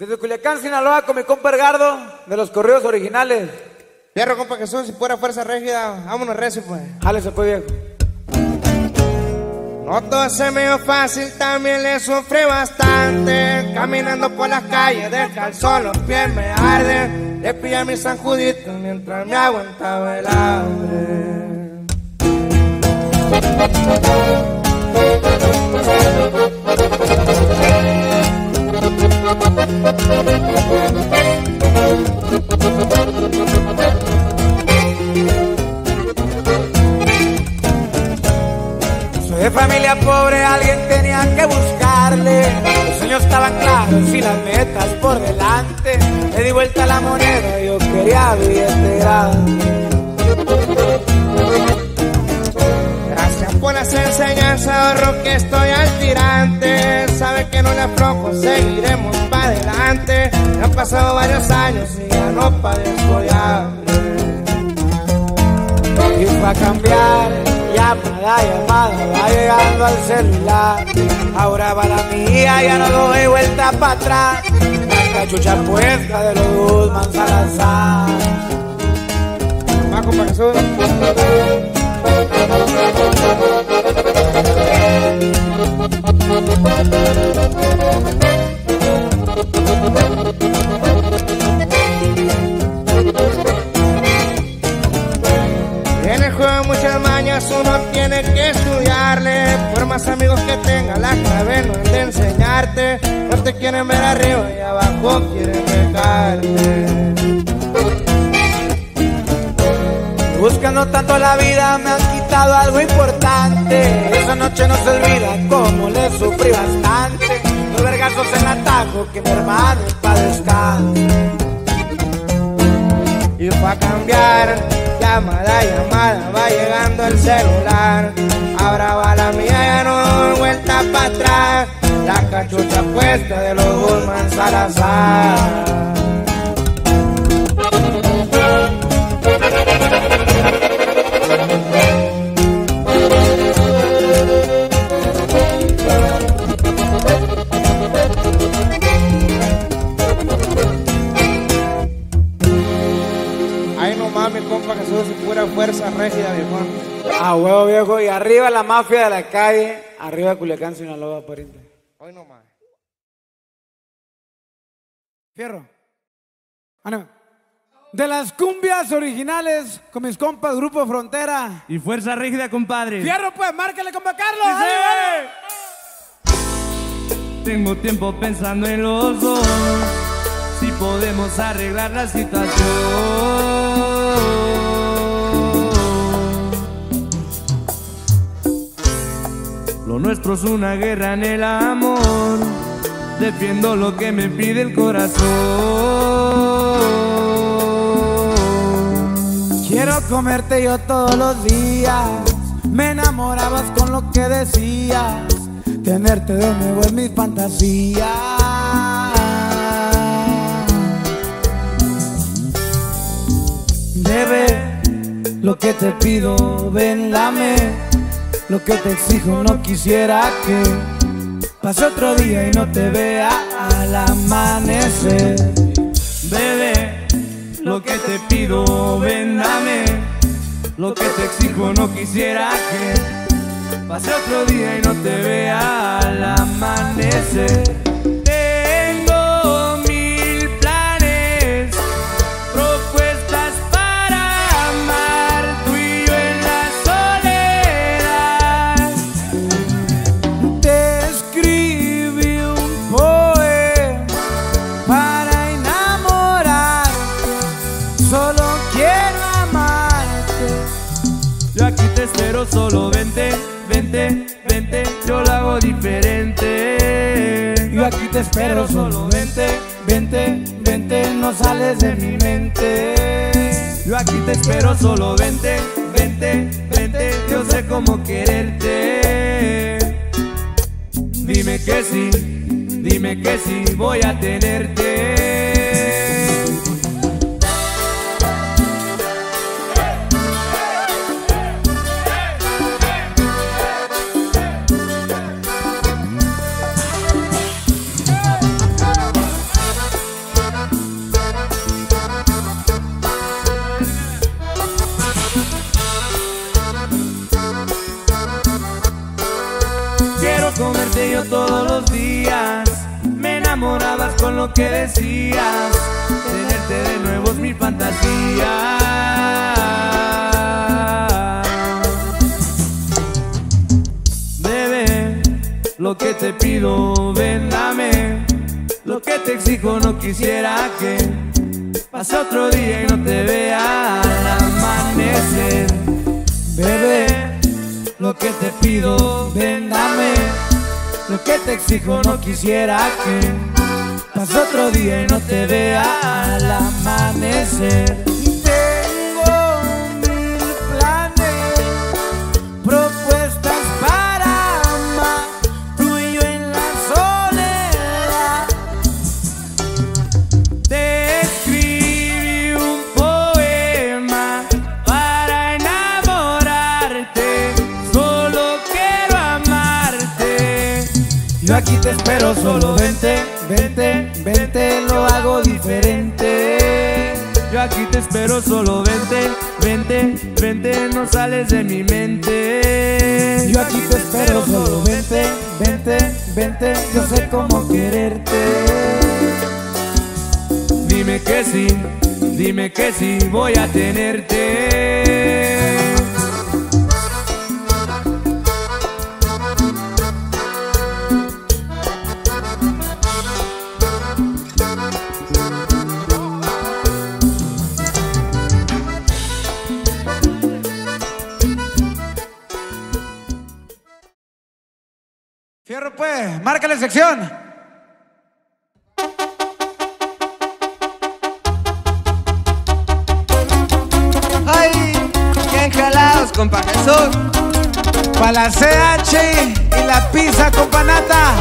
Desde Culiacán, Sinaloa, con mi compa Edgardo, de los corridos originales. Fierro, compa Jesús, si fuera fuerza rígida, vámonos recio, pues. Jale, se fue viejo. No todo se me dio fácil, también le sufrí bastante. Caminando por las calles del calzón, los pies me arden. Le pillé a mi San Judito mientras me aguantaba el hambre. Soy de familia pobre, alguien tenía que buscarle. Los sueños estaban claros y las metas por delante. Le di vuelta la moneda, yo quería billete por las enseñanzas, ahorro que estoy al tirante. Sabe que no le aflojo, seguiremos para adelante. Ya han pasado varios años y ya no padezco de hambre. Y fue a cambiar, llamada, llamada, va llegando al celular. Ahora va la mía, ya no doy vuelta para atrás. La cachucha puesta de los Guzmán Salazar. Compa Jesús. En el juego muchas mañas, uno tiene que estudiarle. Por más amigos que tenga, la clave no es de enseñarte. No te quieren ver arriba y abajo quieren dejarte. Buscando tanto la vida me han quitado algo importante. Esa noche no se olvida cómo le sufrí bastante. Los vergazos en atajo que mi hermano padezcan. Y a cambiar, llamada, llamada, va llegando el celular. Ahora va la mía, ya no doy vuelta para atrás. La cachucha puesta de los Guzmán Salazar. Fuerza rígida, viejón. A huevo viejo. Y arriba la mafia de la calle. Arriba Culiacán, Sinaloa, pariente. Hoy no mames. Fierro. Ánimo. De las cumbias originales con mis compas Grupo Frontera. Y fuerza rígida, compadre. Fierro, pues, márcale, compa Carlos. Tengo tiempo pensando en los dos. Si podemos arreglar la situación. Lo nuestro es una guerra en el amor. Defiendo lo que me pide el corazón. Quiero comerte yo todos los días. Me enamorabas con lo que decías. Tenerte de nuevo en mis fantasías. Bebé, lo que te pido, ven. Lo que te exijo, no quisiera que pase otro día y no te vea al amanecer. Bebé, lo que te pido, ven, dame. Lo que te exijo, no quisiera que pase otro día y no te vea al amanecer. Te espero, solo vente, vente, vente, no sales de mi mente. Yo aquí te espero, solo vente, vente, vente, yo sé cómo quererte. Dime que sí, dime que sí, voy a tenerte. Que decías. Tenerte de nuevo es mi fantasía. Bebé, lo que te pido, ven, dame. Lo que te exijo, no quisiera que pase otro día y no te vea al amanecer. Bebé, lo que te pido, ven, dame. Lo que te exijo, no quisiera que otro día y no te vea al amanecer. Yo aquí te espero, solo vente, vente, vente, lo hago diferente. Yo aquí te espero, solo vente, vente, vente, no sales de mi mente. Yo aquí te espero, solo vente, vente, vente, yo sé cómo quererte. Dime que sí, dime que sí, voy a tenerte. Pues, márcale sección. Ay, bien jalados, compa Jesús. Pa' la CH y la pizza con panata.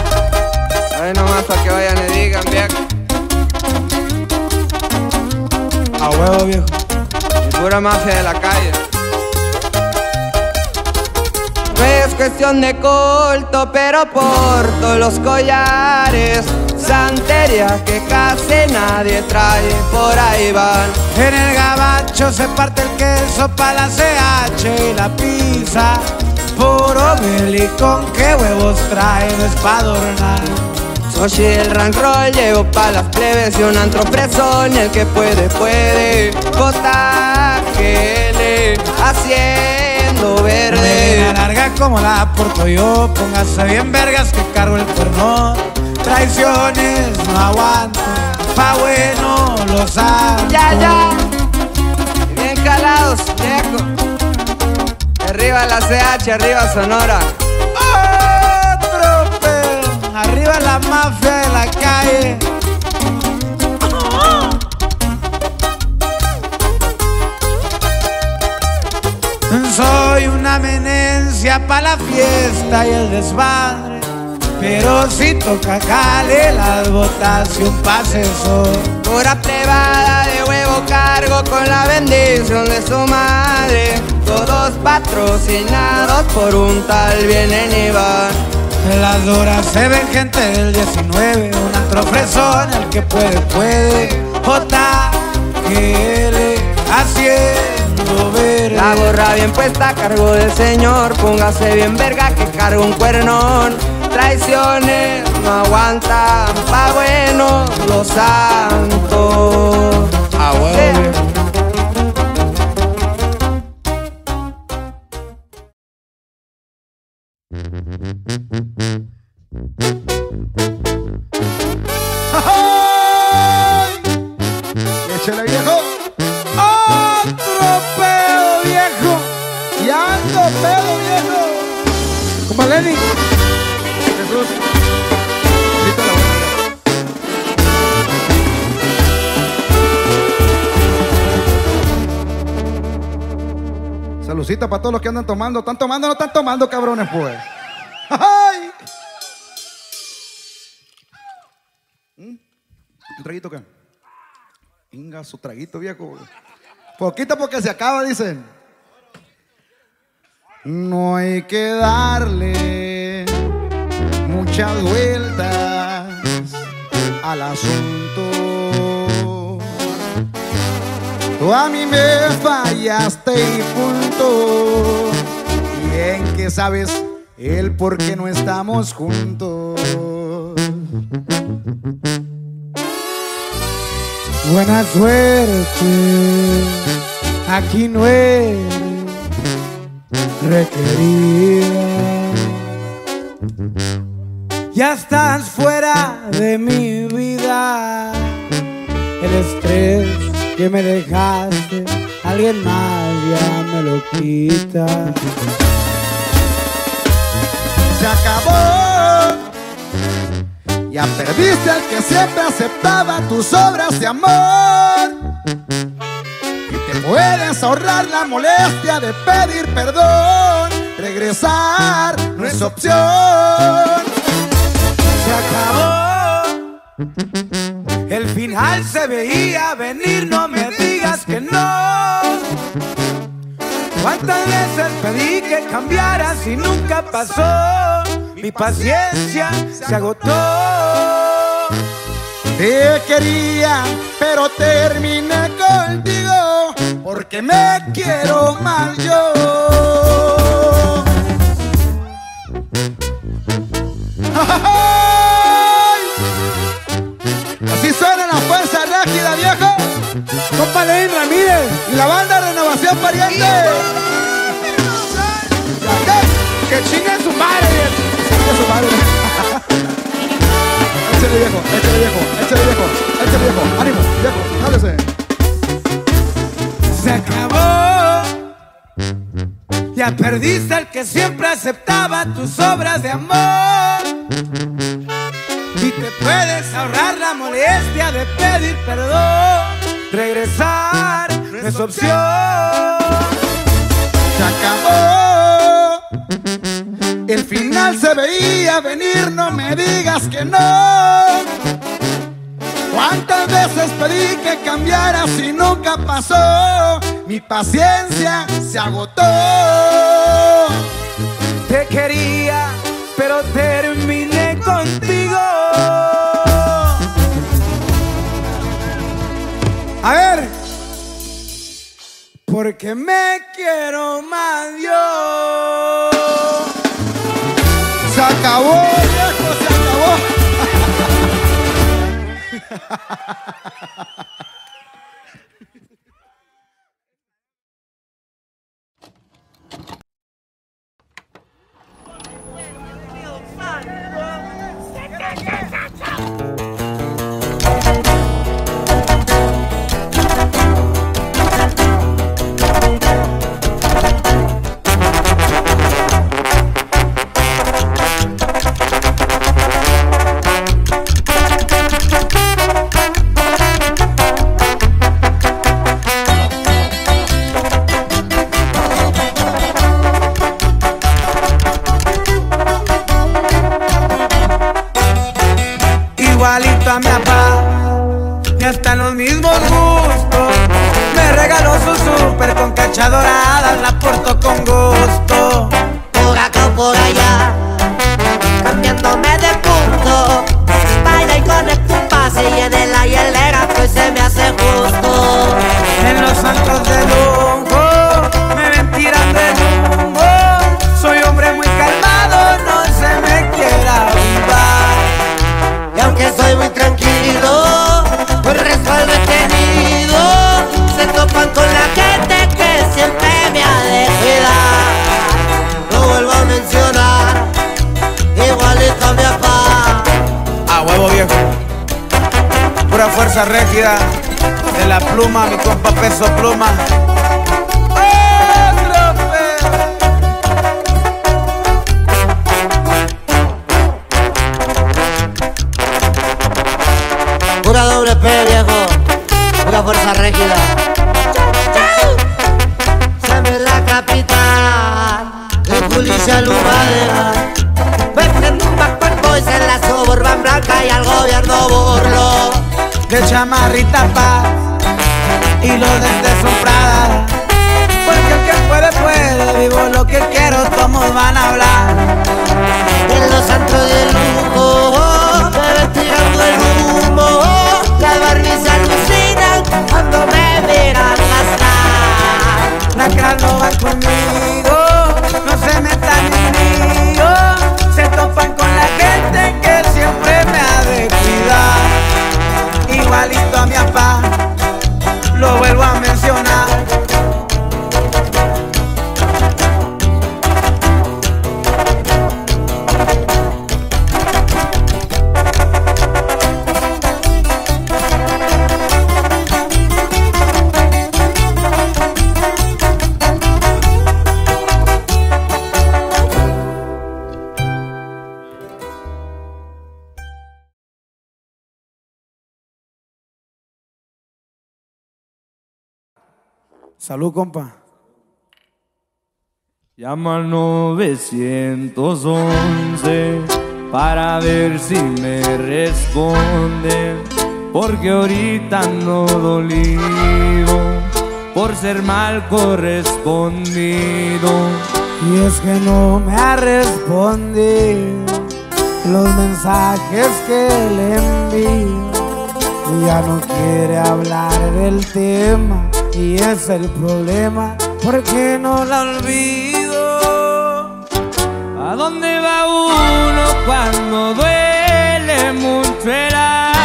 Ay, nomás para que vayan y digan, viejo. A huevo, viejo. Y pura mafia de la calle. Cuestión de culto, pero por todos los collares. Santería que casi nadie trae, por ahí van. En el gabacho se parte el queso pa' la CH y la pizza. Puro con qué huevos trae, no es pa' adornar. Sochi el rank roll llevo pa' las plebes y un antro fresón y el que puede, puede. JGL haciendo Negra verde. Como la porto yo, póngase bien vergas que cargo el cuerno. Traiciones no aguanto, pa' bueno lo saben. Ya, ya. Bien calados, viejo. Arriba la CH, arriba Sonora. Otro pedo, arriba la mafia de la calle. Amenencia pa' la fiesta y el desmadre. Pero si toca cale las botas y un pase sol. Pura plebada de huevo cargo con la bendición de su madre. Todos patrocinados por un tal vienen y van. Las horas se ven gente del 19, un antro el que puede, puede. JGL La gorra bien puesta a cargo del señor. Póngase bien verga que cargo un cuernón. Traiciones no aguantan, pa' bueno los santos. Ah, Sí. Para todos los que andan tomando. ¿Están tomando o no están tomando, cabrones, pues? ¡Ay! ¿Mm? ¿Un traguito qué? Venga, su traguito, viejo. Poquito porque se acaba, dicen. No hay que darle muchas vueltas al asunto. A mí me fallaste y punto. Bien que sabes el por qué no estamos juntos. Buena suerte, aquí no es requerida. Ya estás fuera de mi vida. El estrés que me dejaste, alguien más ya me lo quita. Se acabó. Ya perdiste al que siempre aceptaba tus obras de amor. Y te puedes ahorrar la molestia de pedir perdón. Regresar no es opción. se acabó. El final se veía venir, no me digas que no. ¿Cuántas veces pedí que cambiaras y nunca pasó? Mi paciencia se agotó. Te quería, pero terminé contigo porque me quiero mal yo. ¡Ay! Compa Lenín Ramírez. Y la banda Renovación Pariente. Que chingue su madre. Chingue su madre. Échale viejo, échale viejo, échale viejo, échale viejo. Ánimo, viejo, jálese. Se acabó. Ya perdiste al que siempre aceptaba tus obras de amor. Y te puedes ahorrar la molestia de pedir perdón. Regresar no es opción. Se acabó. El final se veía venir, no me digas que no. ¿Cuántas veces pedí que cambiaras y nunca pasó? Mi paciencia se agotó. Te quería, pero terminé Porque me quiero más yo. Se acabó, viejo, se acabó. por allá, cambiándome de punto. Baila y conecta un pase y en el hielera pues se me hace justo. En los santos de lujo me ven tirando el. Soy hombre muy calmado, no se me quiera avivar. Y aunque soy muy fuerza rígida de la pluma, mi compa peso pluma. Pura doble P, viejo. Pura fuerza rígida. De chamarrita paz y los dentes son Prada. Porque el que puede, puede, vivo lo que quiero, todos van a hablar. En los antros de lujo. Me tirando el humo. Las Barbies se alucinan cuando me miran pasar. Las cras no van conmigo, Salud, compa. Llama al 911 para ver si me responden, porque ahorita no dolido por ser mal correspondido. Y es que no me ha respondido los mensajes que le envío. Y ya no quiere hablar del tema. Y es el problema, porque no la olvido. ¿A dónde va uno cuando duele mucho el alma?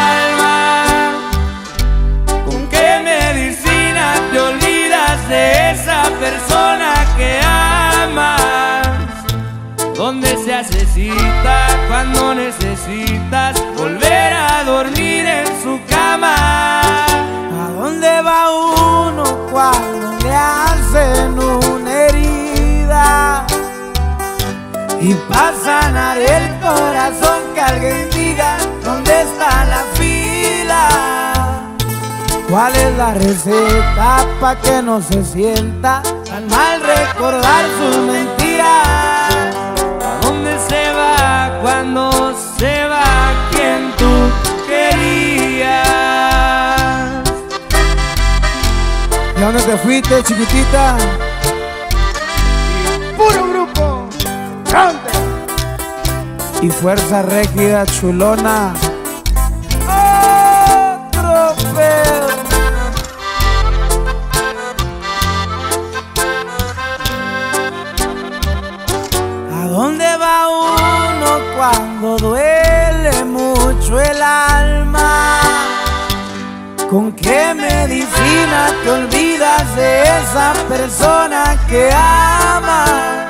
¿Cuál es la receta para que no se sienta tan mal recordar sus mentiras? ¿A dónde se va cuando se va quien tú querías? ¿Y a dónde te fuiste, chiquitita? Puro grupo. Grande. Y fuerza rígida, chulona. ¿Con qué medicina te olvidas de esa persona que amas?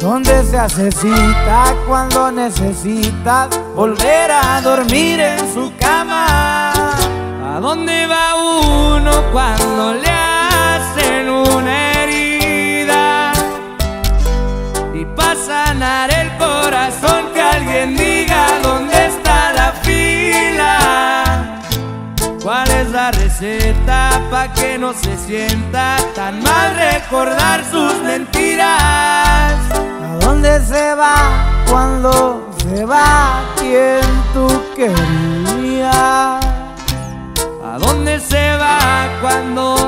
¿Dónde se hace cita cuando necesitas volver a dormir en su cama? ¿A dónde va uno cuando le hacen una herida? Y para sanar receta para que no se sienta tan mal recordar sus mentiras? ¿A dónde se va cuando se va quien tú querías? ¿A dónde se va cuando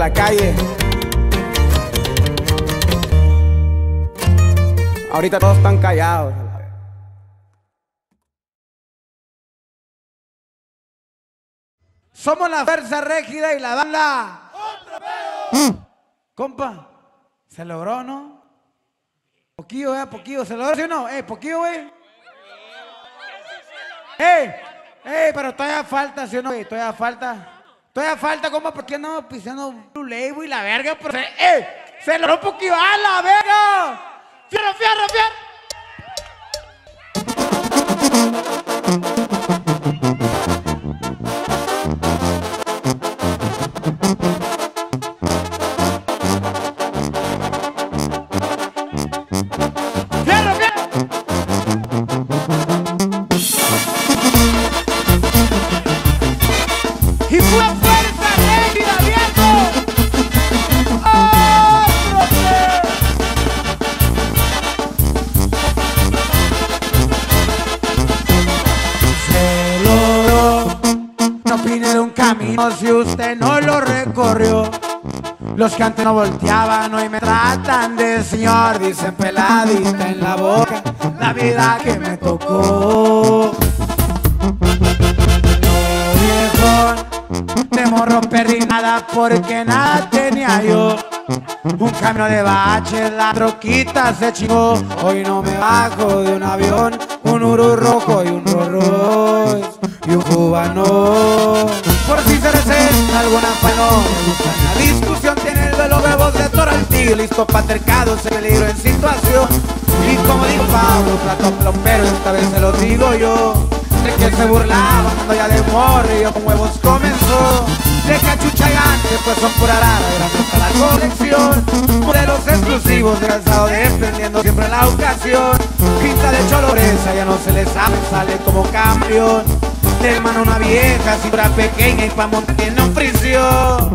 la calle. Ahorita todos están callados. Somos la fuerza rígida y la banda. Compa, se logró, ¿no? Poquillo, eh, poquillo. ¿Se logró, sí o no? Eh, poquillo, güey. ¡Ey! ¡Ey! Pero todavía falta, ¿sí o no? Ey, Todavía falta. Todavía falta, compa, porque andamos pisando Blue Label y la verga. Pero se, ¡Ey! ¡Se logró un poquillo! ¡A la verga! ¡Fierro, fierro, fierro! ¡Fierro, Los que antes no volteaban hoy me tratan de señor, dicen peladita en la boca, la vida que me tocó. viejón De morro perdí nada porque nada tenía yo. Un camino de baches, la troquita se chingó. Hoy no me bajo de un avión Un uru rojo y un Rolls Y un cubano. Por si se receta alguna pano el velo huevos de toro al tigre Listo para tercados, el peligro en situación Y como dijo Pablo, plato plomero Esta vez se lo digo yo de que se burlaba cuando ya de morro y yo con huevos comenzó de cachucha gana que pues son pura rara, grande está la colección. Modelos exclusivos, calzado defendiendo siempre la ocasión. Pinta de choloreza, ya no se le sabe, sale como campeón. De hermano una vieja, cintura pequeña y pa' montar tiene un fricio.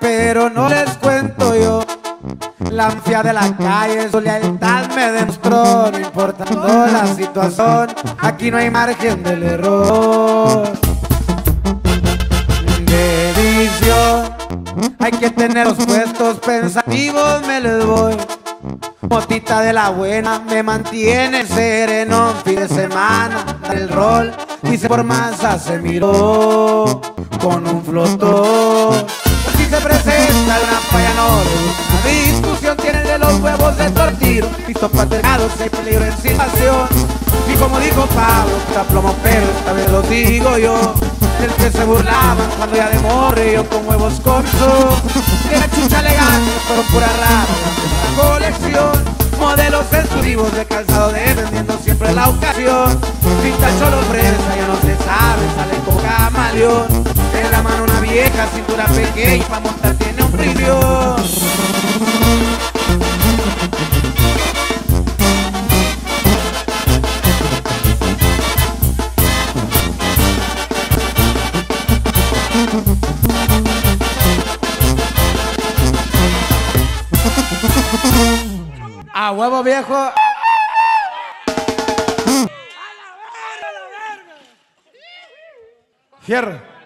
Pero no les cuento yo. La ansia de la calle, su lealtad me demostró, no importando la situación, aquí no hay margen del error. De hay que tener los puestos pensativos, me les voy. Motita de la buena me mantiene sereno fin de semana el rol dice por masa se miró con un flotón se presenta una falla no le gusta una discusión tiene de los huevos de tortiro listos paternados hay peligro en situación y como dijo Pablo está plomo pero esta vez lo digo yo. Del que se burlaban cuando ya de morre yo con huevos cortos de la chucha elegante pero pura rara la colección Modelos exclusivos de calzado defendiendo siempre la ocasión. Pinta solo presa, ya no se sabe, sale como camaleón La mano una vieja, cintura pequeña y pa' tiene un brillo A huevo viejo. Fierro.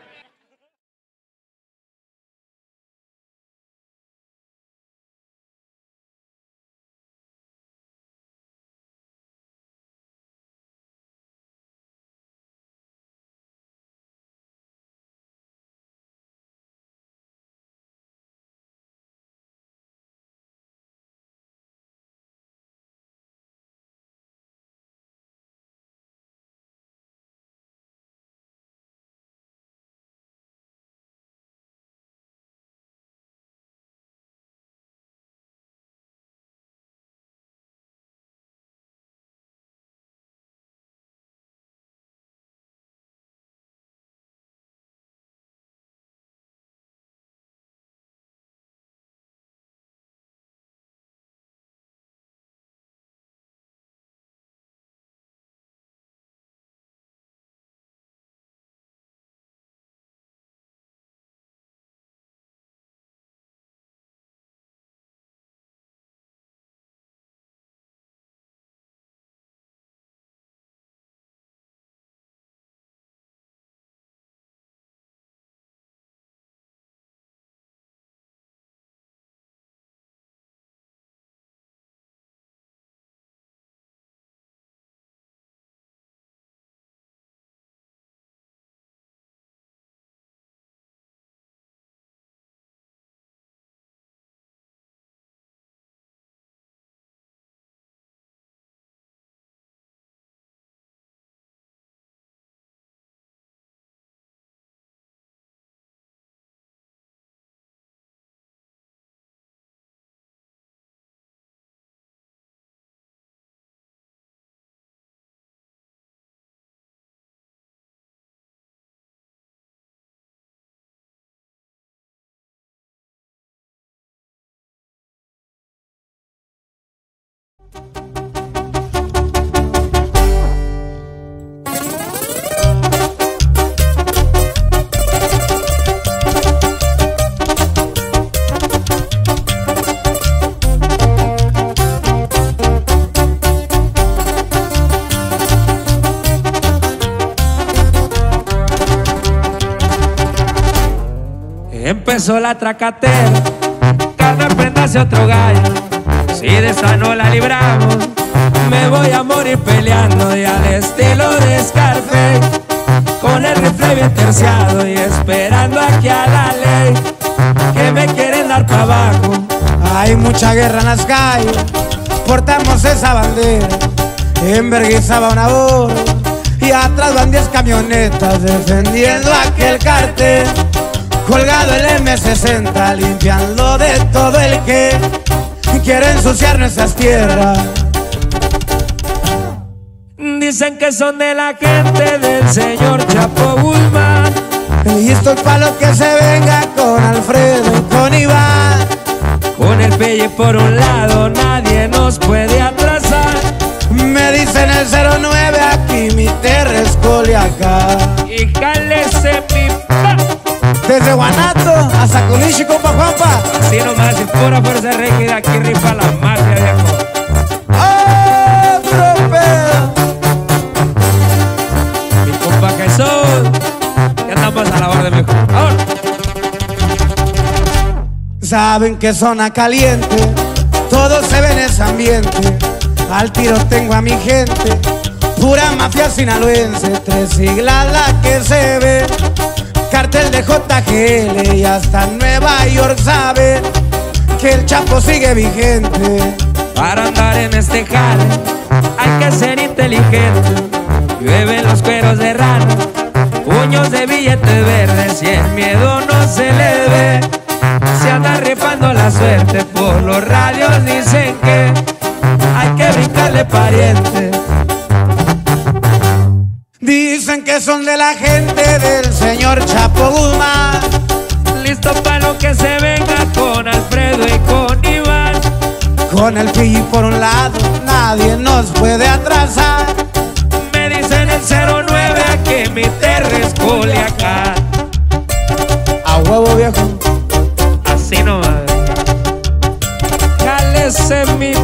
Empezó la tracatera, carne prendase otro gallo. Si de esa no la libramos, Me voy a morir peleando y al estilo de Scarface. Con el rifle bien terciado y esperando aquí a la ley. Que me quieren dar para abajo. Hay mucha guerra en las calles, portamos esa bandera. En Berguisa va una oro y atrás van 10 camionetas defendiendo aquel cartel. Colgado el M60, limpiando de todo el que quiere ensuciar nuestras tierras. Dicen que son de la gente del señor Chapo Guzmán Y esto es para lo que se venga con Alfredo y con Iván. Con el pelle por un lado nadie nos puede atrasar Me dicen el 09 aquí, mi tierra es Culiacán. Y cálese Desde Guanato hasta Culichi, compa Juanpa. Así nomás y pura fuerza rígida aquí rifa la mafia viejo Otro pedo. Mi compa Jesús Ya andamos a la orden viejo Ahora Saben que zona caliente, todo se ve en ese ambiente. Al tiro tengo a mi gente, pura mafia sinaloense, tres siglas la que se ve. Cartel de JGL y hasta Nueva York sabe que el Chapo sigue vigente. Para andar en este jale hay que ser inteligente. Llueven los cueros de rana, puños de billetes verdes y el miedo no se le ve. Se anda rifando la suerte, por los radios dicen que hay que brincarle pariente. Dicen que son de la gente del señor Chapo Guzmán. Listo para lo que se venga con Alfredo y con Iván. Con el pilli por un lado, nadie nos puede atrasar. Me dicen el 09 que mi tierra es Culiacán. A huevo viejo. Así nomás. Cálese mi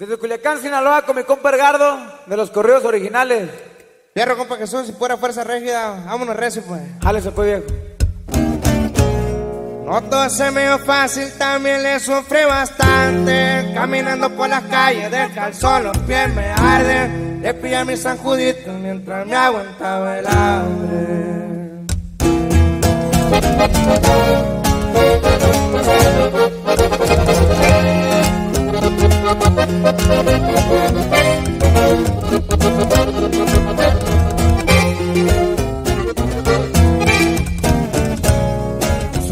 Desde Culiacán, Sinaloa, con mi compa Edgardo, de los correos originales. Fierro, compa Jesús, si fuera fuerza rígida, vámonos recio, pues. Jale, se fue viejo. No todo se me dio fácil, también le sufrí bastante. Caminando por las calles del calzón, los pies me arden. Le pillé a mi San Judito mientras me aguantaba el hambre. Soy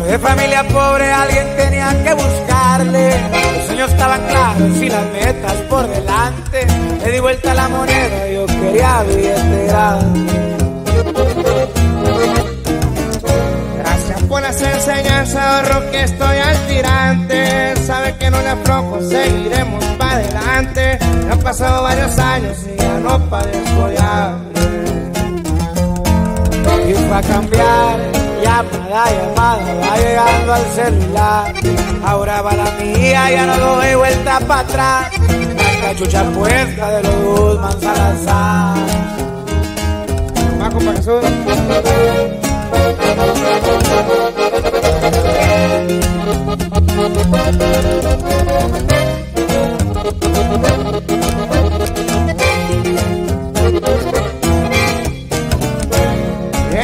de familia pobre, alguien tenía que buscarle. Los sueños estaban claros y las metas por delante. Le di vuelta la moneda, yo quería billete por las enseñanzas, ahorro que estoy al tirante. Sabe que no le aflojo, seguiremos para adelante. Ya han pasado varios años y ya no padezco de hambre. Y fue a cambiar, llamada, llamada, va llegando al celular. Ahora va la mía, ya no doy vuelta para atrás. La cachucha puesta de los Guzmán Salazar. Compa Jesús. En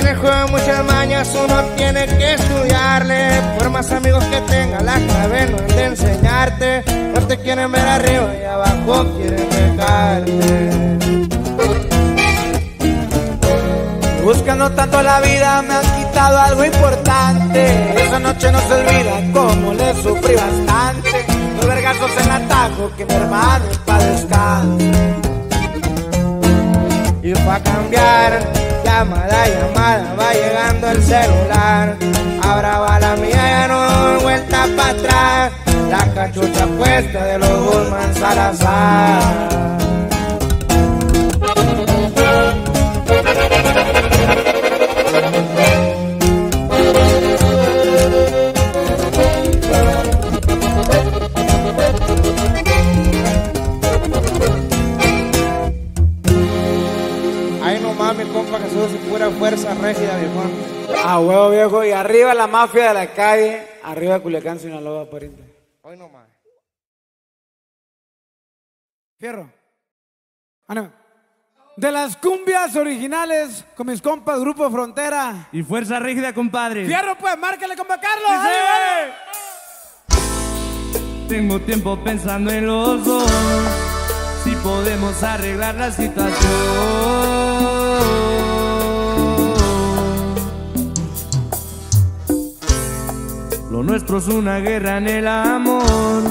el juego muchas mañas, uno tiene que estudiarle. Por más amigos que tenga, la clave no es de enseñarte. No te quieren ver arriba y abajo quieren dejarte. Buscando tanto la vida me han quitado algo importante. Esa noche no se olvida cómo le sufrí bastante. Los vergazos en atajo que mi hermano padezca. Y fue a cambiar, llamada, llamada, va llegando el celular. Ahora va la mía, ya no doy vuelta para atrás. La cachucha puesta de los Guzmán Salazar. A huevo viejo. Y arriba la mafia de la calle. Arriba Culiacán, Sinaloa, pariente. Hoy no mames. Fierro. Ánimo. De las cumbias originales con mis compas Grupo Frontera. Y fuerza rígida, compadre. Fierro, pues, márquele, compa Carlos. Tengo tiempo pensando en los dos. Si podemos arreglar la situación. Lo nuestro es una guerra en el amor.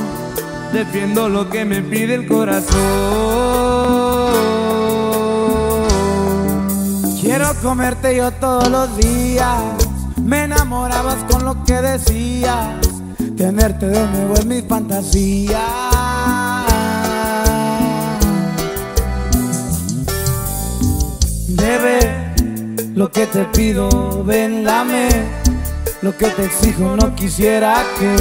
Defiendo lo que me pide el corazón. Quiero comerte yo todos los días. Me enamorabas con lo que decías. Tenerte de nuevo en mis fantasías. Bebé, lo que te pido, ven, dame. Lo que te exijo, no quisiera que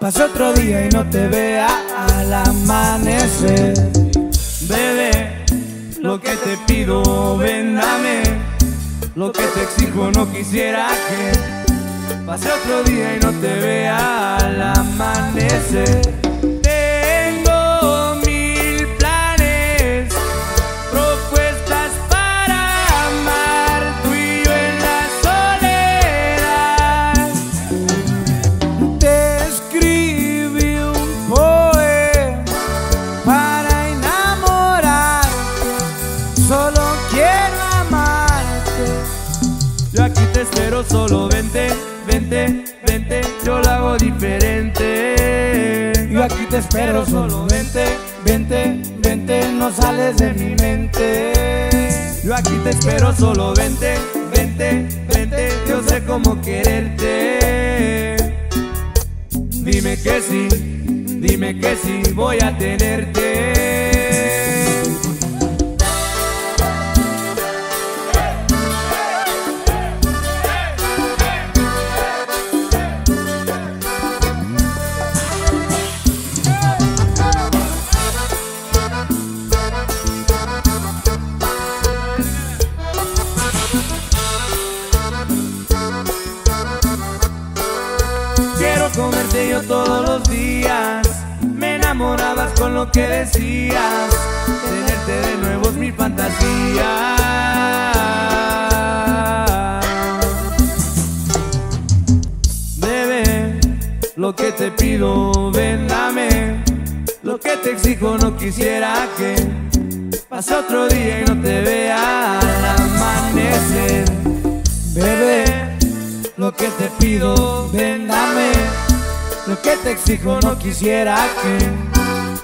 pase otro día y no te vea al amanecer. Bebé, lo que te pido, ven. Lo que te exijo, no quisiera que pase otro día y no te vea al amanecer. Solo vente, vente, vente, yo lo hago diferente. Yo aquí te espero, solo vente, vente, vente, no sales de mi mente. Yo aquí te espero, solo vente, vente, vente, yo sé cómo quererte. Dime que sí, dime que sí, voy a tenerte. Todos los días. Me enamorabas con lo que decías. Tenerte de nuevo es mi fantasía. Bebé, lo que te pido, ven, dame. Lo que te exijo, no quisiera que pase otro día y no te vea al amanecer. Bebé, lo que te pido, ven, dame. Lo que te exijo, no quisiera que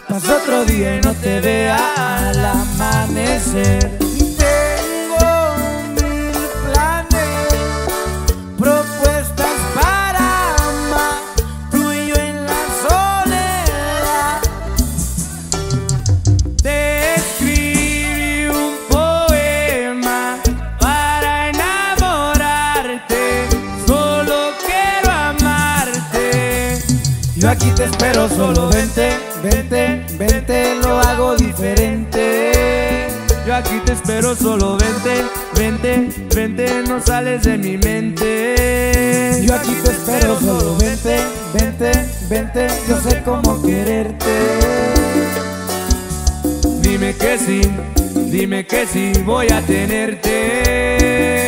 pase otro día y no te vea al amanecer. Aquí te espero, solo vente, vente, vente, lo hago diferente. Yo aquí te espero, solo vente, vente, vente, no sales de mi mente. Yo aquí te espero, solo vente, vente, vente, yo sé cómo quererte. Dime que sí, dime que sí, voy a tenerte.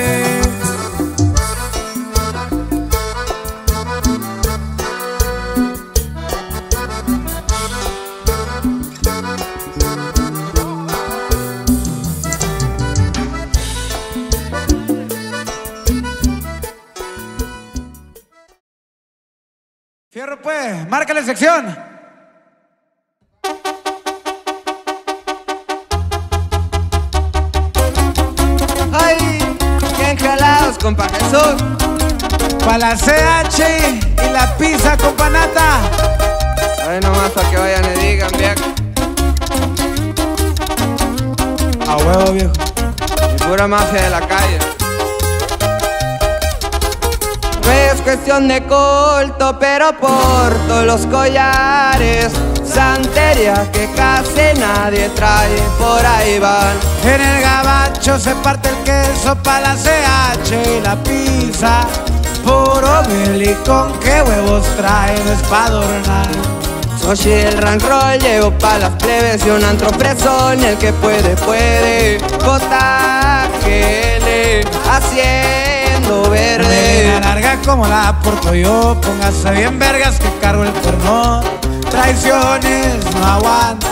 Márcale sección. Ay, bien jalados, compa Jesús. Pa' la CH y la pizza con panata. Ay, nomás para que vayan y digan, viejo. A huevo viejo. Y pura mafia de la calle. Cuestión de corto, pero por todos los collares. Santería que casi nadie trae, por ahí van. En el gabacho se parte el queso pa' la CH y la pizza. Puro con qué huevos trae, no es pa' adornar. Sochi el rank roll llevo pa' las plebes y un antro fresón, el que puede, puede. JGL haciendo Verde. larga como la porto yo, póngase bien vergas que cargo el cuerno. Traiciones no aguanto,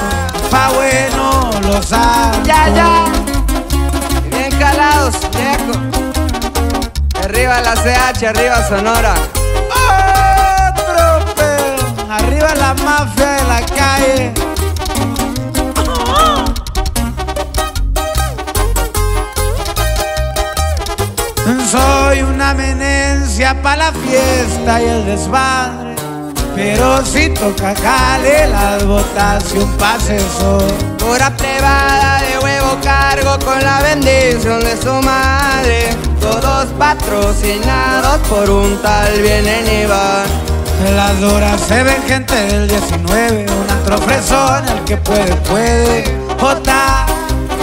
pa' bueno los amo. Ya, ya. Bien calados, viejo. Arriba la CH, arriba Sonora. Otro arriba la mafia de la calle. Soy una amenencia pa' la fiesta y el desmadre. Pero si toca cale las botas y un pase sol. Pura privada de huevo cargo con la bendición de su madre. Todos patrocinados por un tal vienen y van. Las horas se ven gente del 19, un antro fresón, el que puede, puede.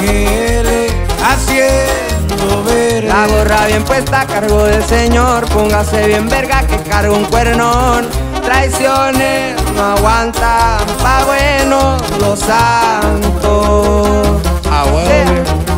JGL La gorra bien puesta a cargo del señor. Póngase bien verga que cargo un cuernón. Traiciones no aguantan, pa' bueno los santos. A huevo, Sea.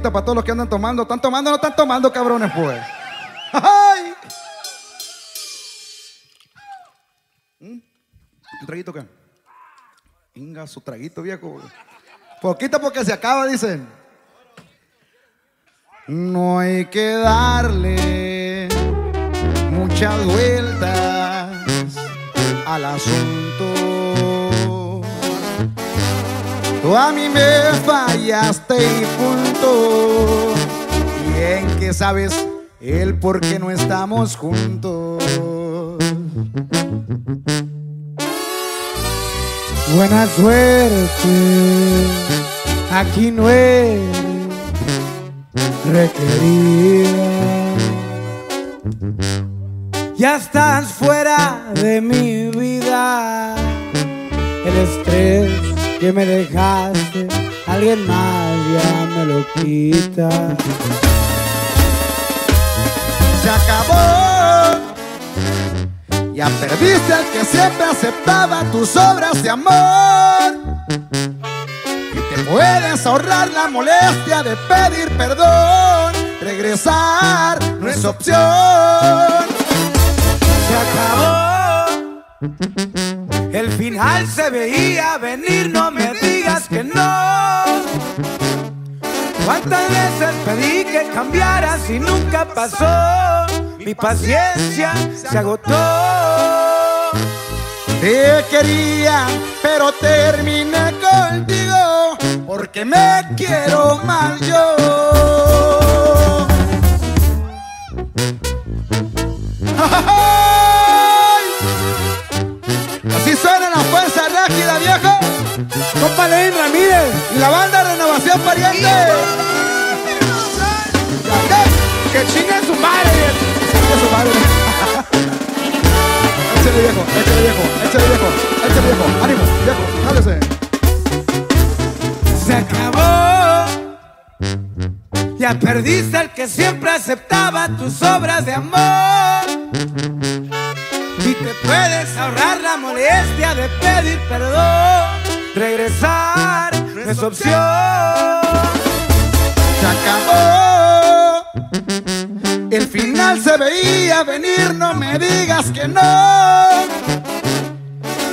Para todos los que andan tomando. ¿Están tomando o no están tomando, cabrones, pues? ¡Ay! ¿Mm? ¿Un traguito qué? Venga, su traguito, viejo. Poquito porque se acaba, dicen. No hay que darle muchas vueltas al asunto. Tú a mí me fallaste y punto. Bien que sabes el por qué no estamos juntos. Buena suerte, aquí no es requerida. Ya estás fuera de mi vida, el estrés que me dejaste, alguien más ya me lo quita. Se acabó. Ya perdiste al que siempre aceptaba tus obras de amor. Y te puedes ahorrar la molestia de pedir perdón. Regresar no es opción. se acabó. Final se veía venir, no me digas que no. ¿Cuántas veces pedí que cambiaras y nunca pasó? Mi paciencia se agotó. Te quería, pero terminé contigo porque me quiero mal yo. ¡Ay! Y la banda Renovación Pariente. Que chingue su madre. Chingue su madre. Échale viejo, échale viejo, échale viejo, échale viejo. Ánimo, viejo, jálese. Se acabó. Ya perdiste al que siempre aceptaba tus obras de amor. Y te puedes ahorrar la molestia de pedir perdón. Regresar no es opción. Se acabó. El final se veía venir, no me digas que no.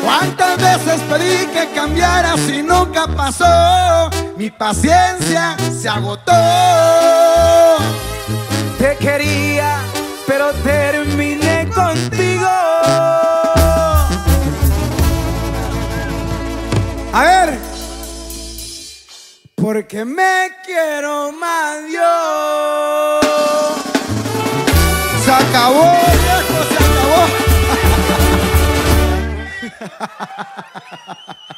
¿Cuántas veces pedí que cambiaras y nunca pasó? Mi paciencia se agotó. Te quería, pero terminé contigo. A ver. Porque me quiero más yo. Se acabó, viejo, se acabó.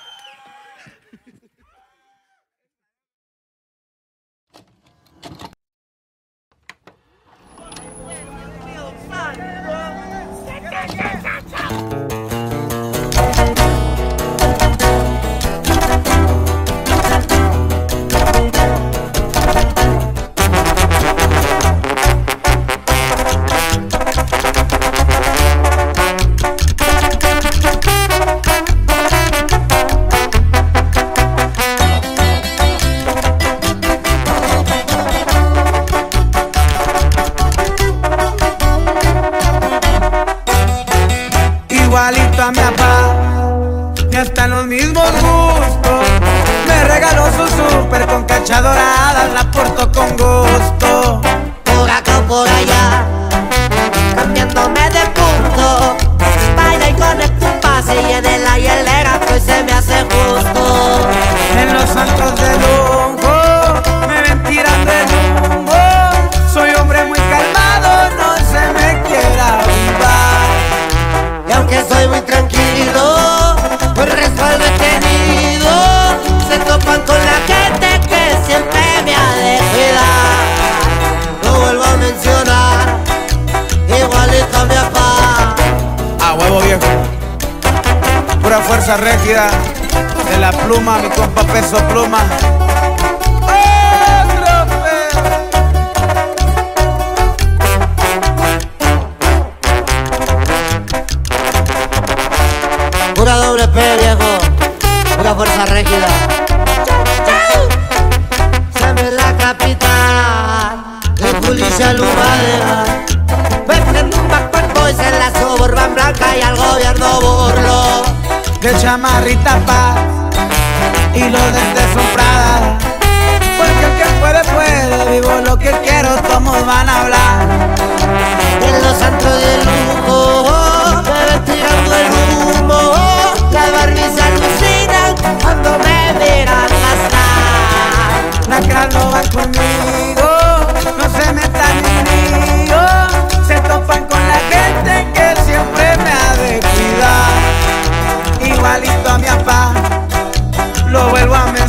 Lumadera. Venden un en la suburban blanca y al gobierno burlo. de chamarrita paz y los dentes son Prada. Porque el que puede, puede, vivo lo que quiero, todos van a hablar. En los antros de lujo. Me tirando el humo. Las Barbies alucinan cuando me miran pasar. Las no van conmigo, se metan en mío, se topan con la gente que siempre me ha de cuidar. Igualito a mi papá, lo vuelvo a meter.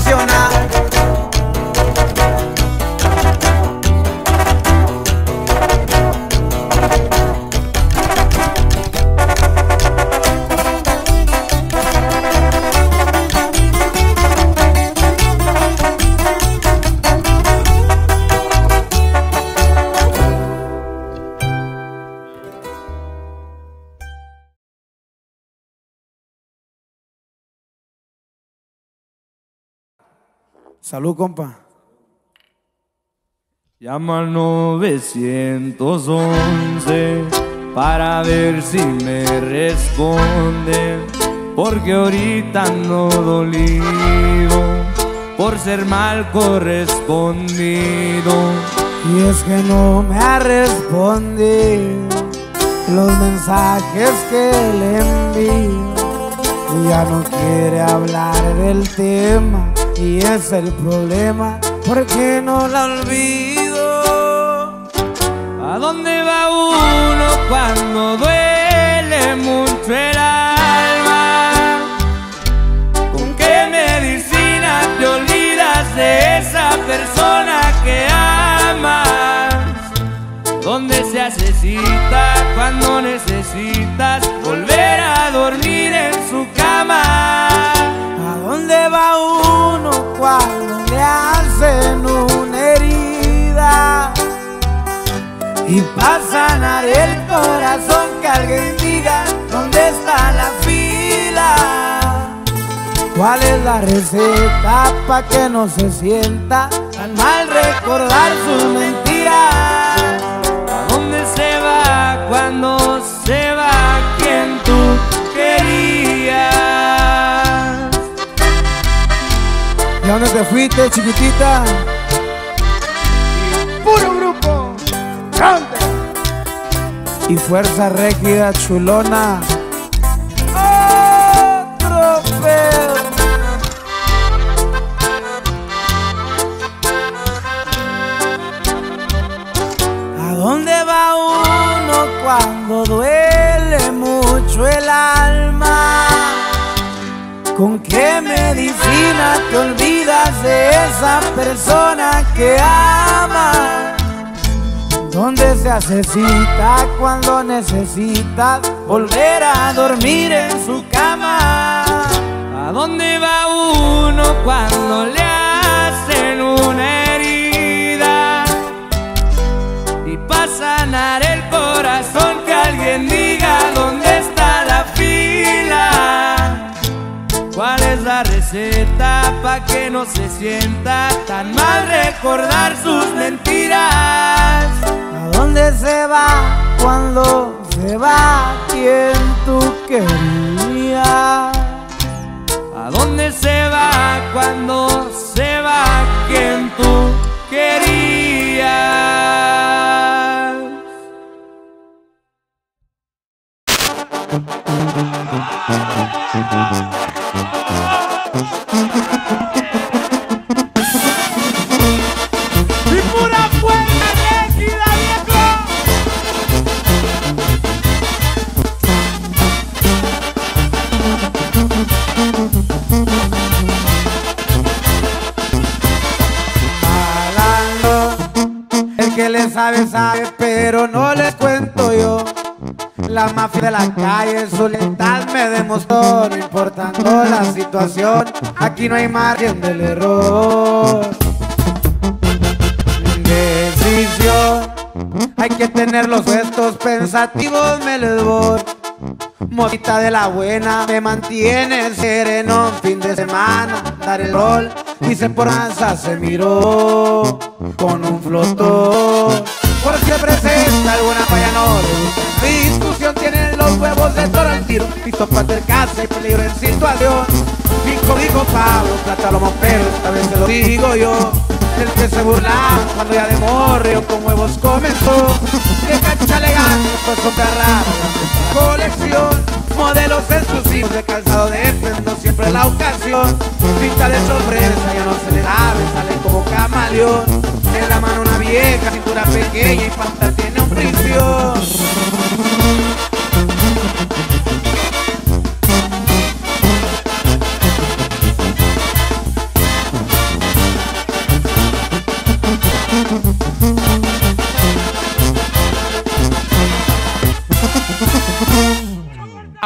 Salud, compa. Llama al 911 para ver si me responden, porque ahorita no dolido por ser mal correspondido. Y es que no me ha respondido los mensajes que le envío. Y ya no quiere hablar del tema. Y es el problema, porque no la olvido. ¿A dónde va uno cuando duele mucho el alma? ¿Con qué medicina te olvidas de esa persona que amas? ¿Dónde se hace cita cuando necesitas Para sanar el corazón que alguien diga dónde está la fila. ¿Cuál es la receta para que no se sienta tan mal recordar sus mentiras? ¿A dónde se va cuando se va quien tú querías? ¿Y a dónde te fuiste, chiquitita? Puro grupo. Y fuerza rígida, chulona. Otro pedo. ¿A dónde va uno cuando duele mucho el alma? ¿Con qué medicina te olvidas de esa persona que amas? ¿Dónde se hace cita cuando necesitas volver a dormir en su cama? ¿A dónde va uno cuando le hacen una herida? Y para sanar el corazón que alguien diga dónde ¿Cuál es la receta para que no se sienta tan mal recordar sus mentiras? ¿A dónde se va cuando se va quien tú querías? ¿A dónde se va cuando se va quien tú querías? Aquí no hay margen del error. Decisión, hay que tener los gestos pensativos, me les voy. Motita de la buena me mantiene sereno fin de semana dar el rol y se se miró con un flotón por si presenta alguna falla no huevos de toro al tiro listo para acercarse y peligro en situación. Pico dijo Pablo plata lomo pero esta vez se lo digo yo. El que se burlaba cuando ya de morrio con huevos comenzó. Que cancha elegante pues otra rara colección. Modelos exclusivos de calzado de no siempre la ocasión. Pinta de sorpresa ya no se le da sale como camaleón. En la mano una vieja cintura pequeña y pantal tiene un prisión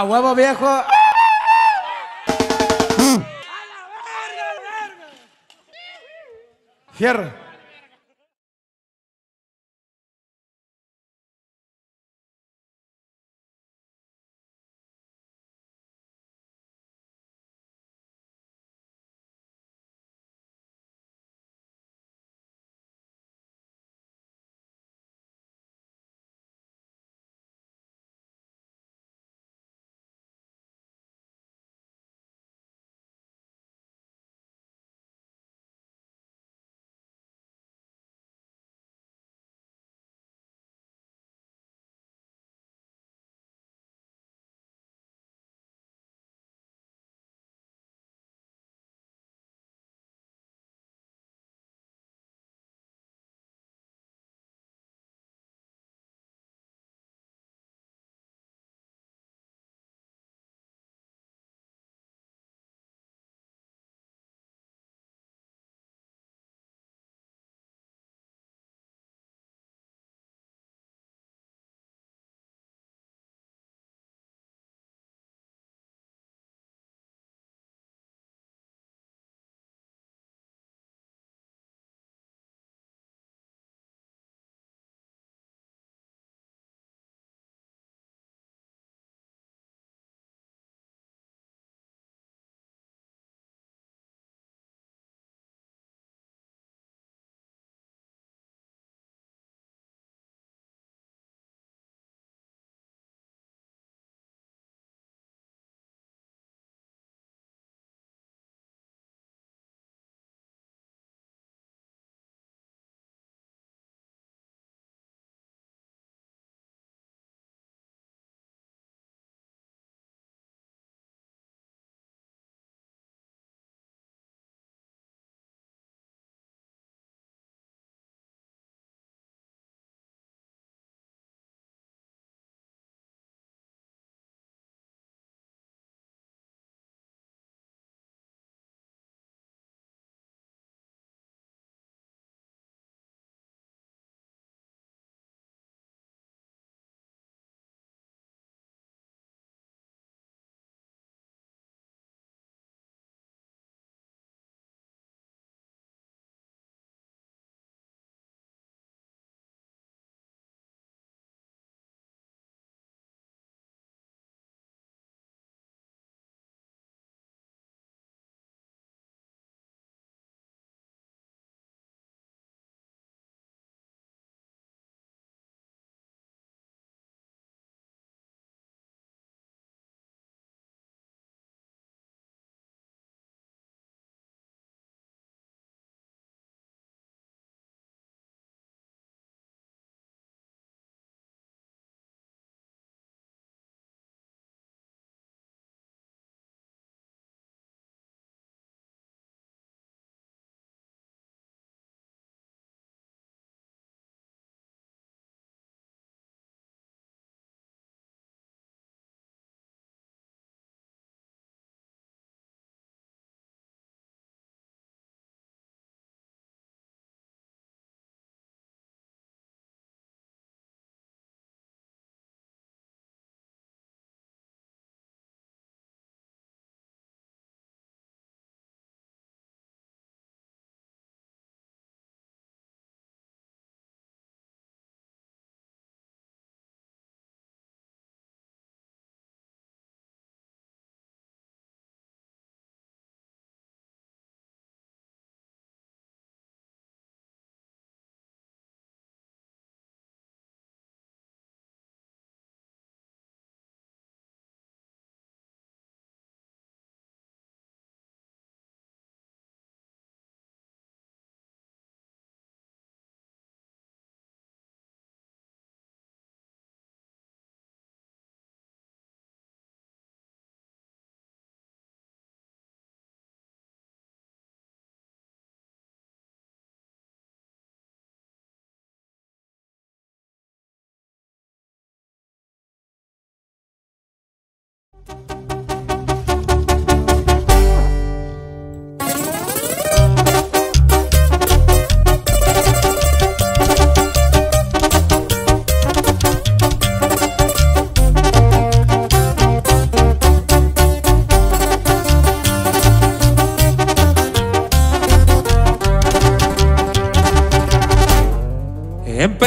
a huevo viejo Fierro.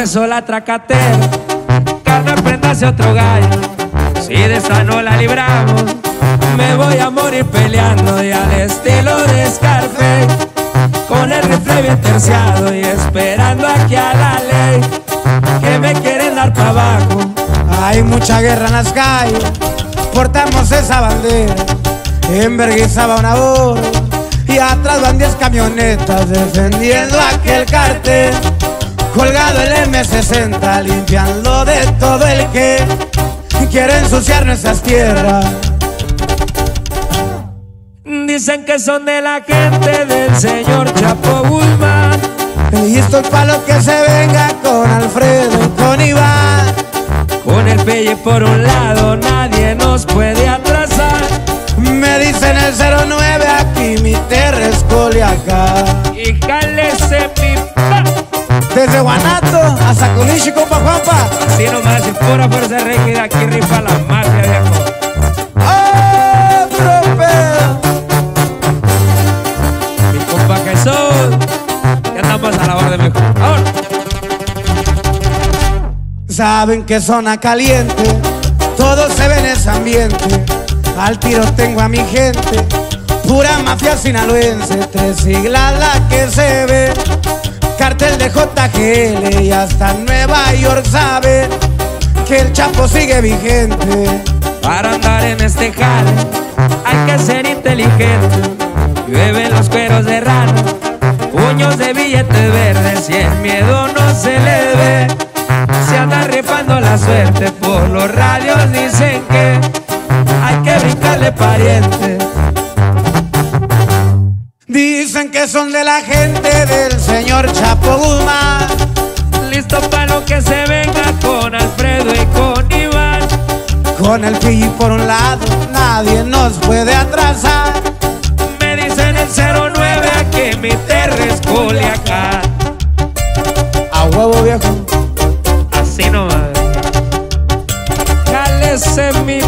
Empezó la tracatera, carnal, prendase otro gallo. Esta no la libramos, me voy a morir peleando y al estilo de Scarface. Con el rifle bien terciado y esperando aquí a la ley que me quieren dar para abajo. Hay mucha guerra en las calles, portamos esa bandera. En Berguisa va una oro y atrás van 10 camionetas defendiendo aquel cartel. Colgado el M60, limpiando de todo el que quiere ensuciar nuestras tierras. Dicen que son de la gente del señor Chapo Guzmán. Y esto es para lo que se venga con Alfredo y con Iván. Con el pelle por un lado, nadie nos puede atrasar. Me dicen el 09, aquí mi tierra es Culiacán. Y. Desde Guanato hasta Culichi, compa Juanpa. Así nomás, y pura fuerza rígida, aquí rifa la mafia, viejo. ¡Otro pedo! Mi compa Jesús, ya andamos a la orden, viejo. Ahora. Saben que zona caliente, todo se ve en ese ambiente. Al tiro tengo a mi gente, pura mafia sinaloense, tres siglas la que se ve. Cartel de JGL y hasta Nueva York sabe que el Chapo sigue vigente. Para andar en este jale hay que ser inteligente. Llueven los cueros de rana, puños de billetes verdes y el miedo no se le ve. Se anda rifando la suerte, por los radios dicen que hay que brincarle pariente. Dicen que son de la gente del señor Chapo Guzmán. Listo para lo que se venga con Alfredo y con Iván. Con el pilli por un lado, nadie nos puede atrasar. Me dicen el 09 que mi tierra es Culiacán. A huevo viejo. Así nomás. Cálese mi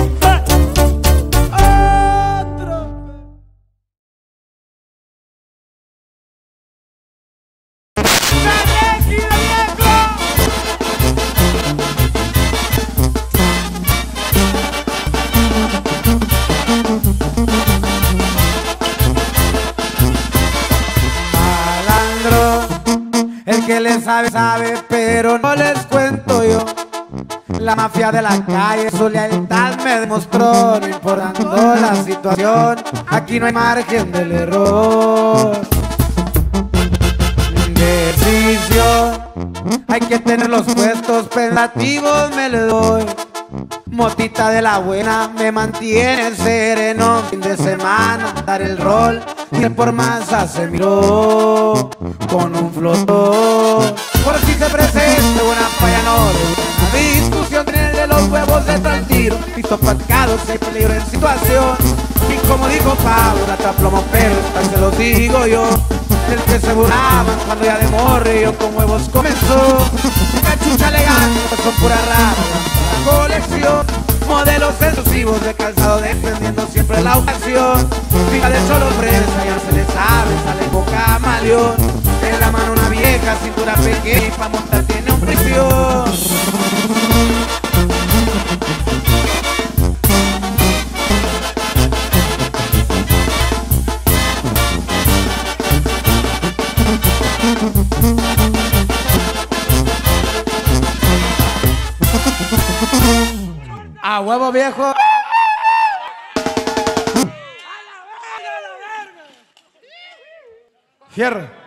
sabe, sabe, pero no les cuento yo. La mafia de la calle, su lealtad me demostró, no importando la situación, aquí no hay margen del error. Decisión, hay que tener los puestos pensativos, me le doy. Motita de la buena me mantiene sereno. Fin de semana dar el rol y por masa se miró con un flotón por si se presenta una falla no una discusión. En el de los huevos de tal tiro. Visto platicados hay peligro en situación. Y como dijo Pablo la plomo pero esta se lo digo yo el que se burlaba cuando ya de morre yo con huevos comenzó. Cachucha elegante son pura rara colección. Modelos exclusivos de calzado defendiendo siempre la ocasión. Fija de solo prensa, ya se le sabe, sale boca maleón En la mano una vieja, cintura pequeña y pa' montar tiene un prisión huevo viejo. Fierro.